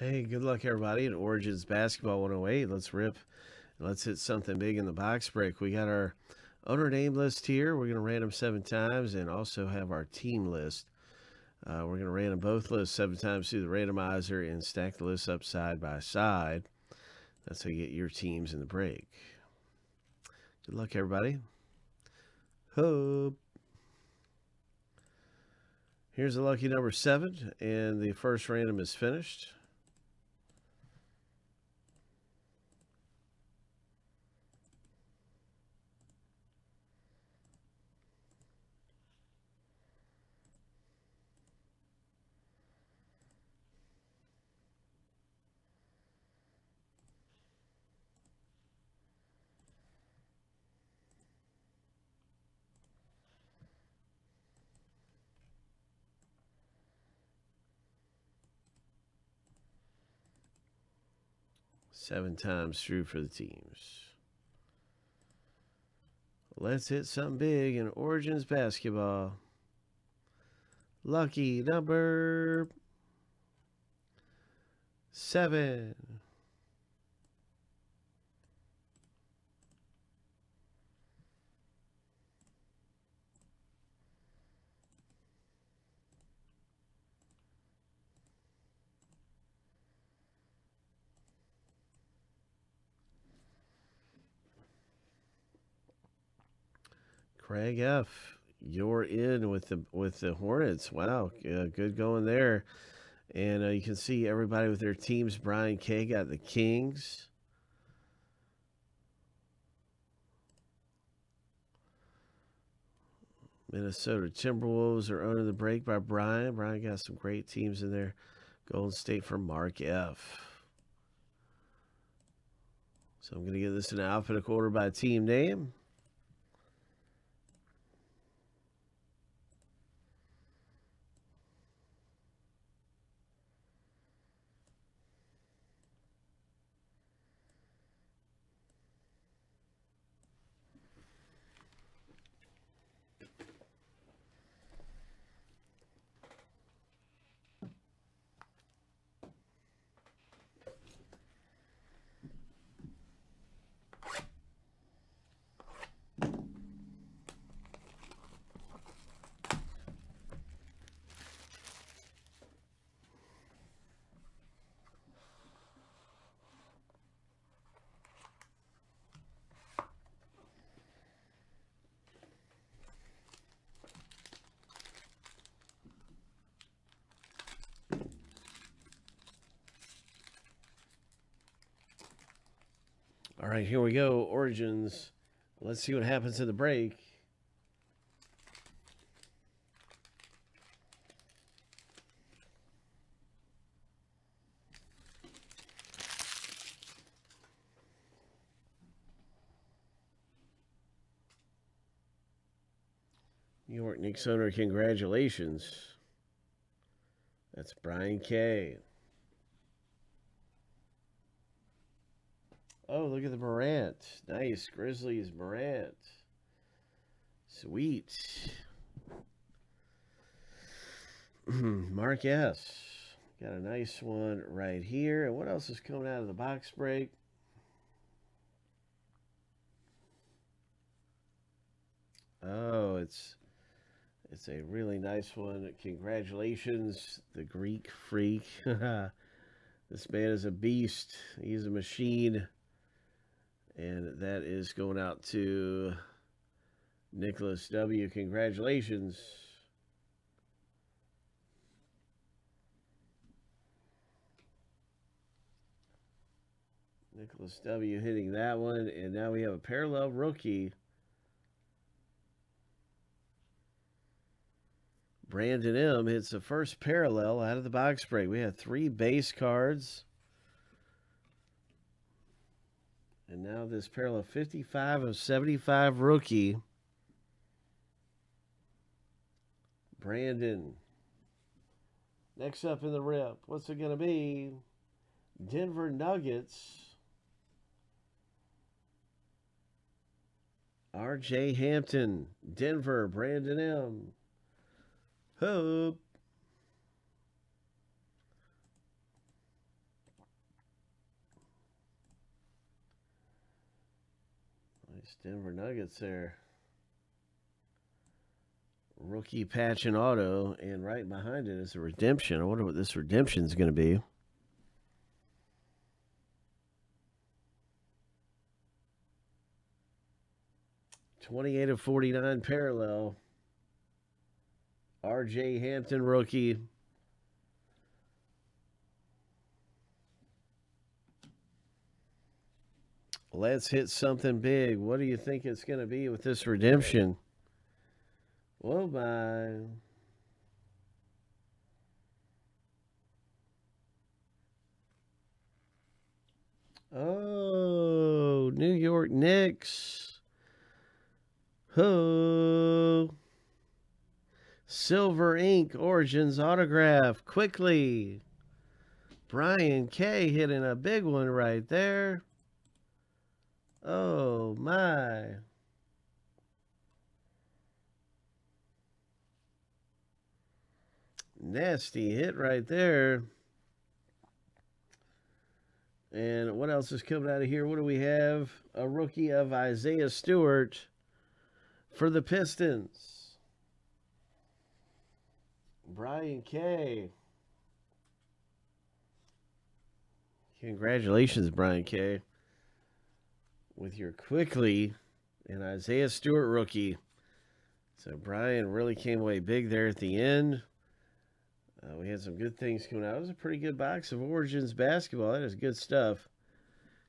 Hey, good luck, everybody. At Origins Basketball 108. Let's rip. Let's hit something big in the box break. We got our owner name list here. We're going to random seven times and also have our team list. Uh, we're going to random both lists seven times through the randomizer and stack the lists up side by side. That's how you get your teams in the break. Good luck, everybody. Hope. Here's the lucky number seven, and the first random is finished. Seven times through for the teams. Let's hit something big in Origins basketball. Lucky number seven. Craig F, you're in with the with the Hornets. Wow, uh, good going there. And uh, you can see everybody with their teams. Brian K got the Kings. Minnesota Timberwolves are under the break by Brian. Brian got some great teams in there. Golden State for Mark F. So I'm going to give this in alphabetical order by team name. All right, here we go. Origins. Let's see what happens in the break. New York Knicks owner, congratulations. That's Brian K. Oh, look at the Morant. Nice. Grizzlies Morant. Sweet. Mark S. Got a nice one right here. And what else is coming out of the box break? Oh, it's it's a really nice one. Congratulations, the Greek freak. this man is a beast. He's a machine. And that is going out to Nicholas W. Congratulations. Nicholas W. hitting that one. And now we have a parallel rookie. Brandon M. hits the first parallel out of the box break. We have three base cards. And now this parallel 55 of 75 rookie. Brandon. Next up in the rip, what's it going to be? Denver Nuggets. RJ Hampton, Denver, Brandon M. Hope. Denver Nuggets there. Rookie patch and auto, and right behind it is a redemption. I wonder what this redemption is going to be. 28 of 49 parallel. RJ Hampton rookie. Let's hit something big. What do you think it's going to be with this redemption? Whoa, my. Oh, New York Knicks. Ho! Silver Ink Origins autograph Quickley. Brian K hitting a big one right there. Oh my. Nasty hit right there. And what else is coming out of here? What do we have? A rookie of Isaiah Stewart for the Pistons. Brian K. Congratulations, Brian K. With your Quickley and Isaiah Stewart rookie. So Brian really came away big there at the end. Uh, we had some good things coming out. It was a pretty good box of Origins basketball. That is good stuff.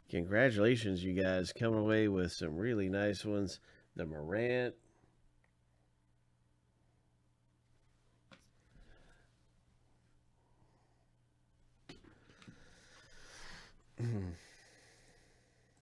Congratulations, you guys, coming away with some really nice ones the Morant.